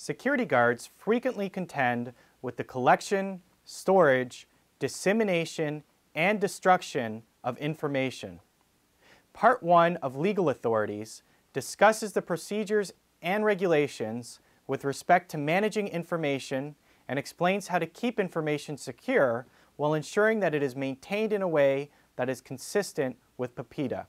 security guards frequently contend with the collection, storage, dissemination, and destruction of information. Part 1 of Legal Authorities discusses the procedures and regulations with respect to managing information and explains how to keep information secure while ensuring that it is maintained in a way that is consistent with PIPEDA.